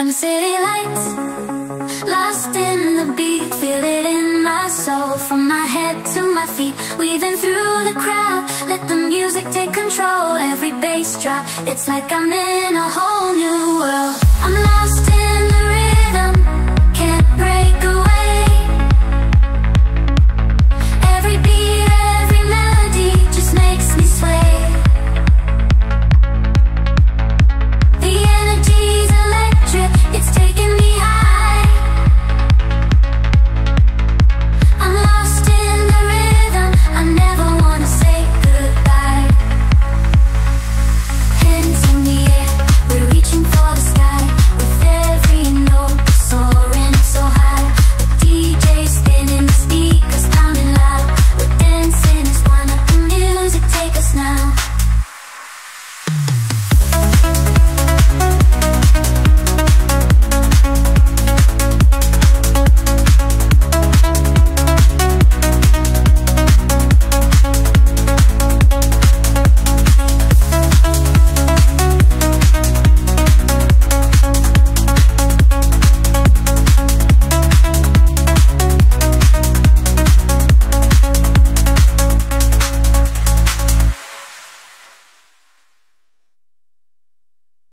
And city lights Lost in the beat Feel it in my soul. From my head to my feet Weaving through the crowd. Let the music take control Every bass drop. It's like I'm in a whole new